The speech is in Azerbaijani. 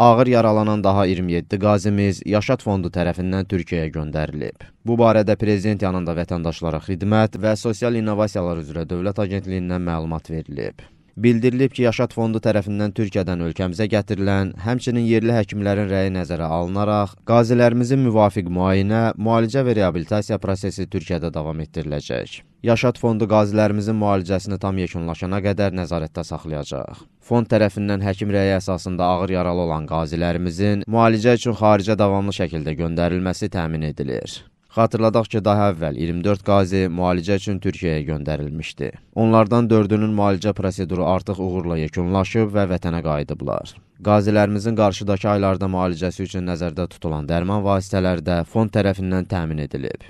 Ağır yaralanan daha 27 qazimiz Yaşad fondu tərəfindən Türkiyəyə göndərilib. Bu barədə prezident yanında vətəndaşlara xidmət və sosial innovasiyalar üzrə Dövlət Agentliyindən məlumat verilib. Bildirilib ki, Yaşad fondu tərəfindən Türkiyədən ölkəmizə gətirilən, həmçinin yerli həkimlərin rəyi nəzərə alınaraq, qazilərimizin müvafiq müayinə, müalicə və reabilitasiya prosesi Türkiyədə davam etdiriləcək. Yaşad fondu qazilərimizin müalicəsini tam yekunlaşana qədər nəzarətdə saxlayacaq. Fond tərəfindən həkim rəyi əsasında ağır yaralı olan qazilərimizin müalicə üçün xaricə davamlı şəkildə göndərilməsi təmin edilir. Xatırladaq ki, daha əvvəl 24 qazi müalicə üçün Türkiyəyə göndərilmişdi. Onlardan 4-ünün müalicə proseduru artıq uğurla yekunlaşıb və vətənə qayıdıblar. Qazilərimizin qarşıdakı aylarda müalicəsi üçün nəzərdə tutulan dərman vasitələri də fond tərəfindən təmin edilib.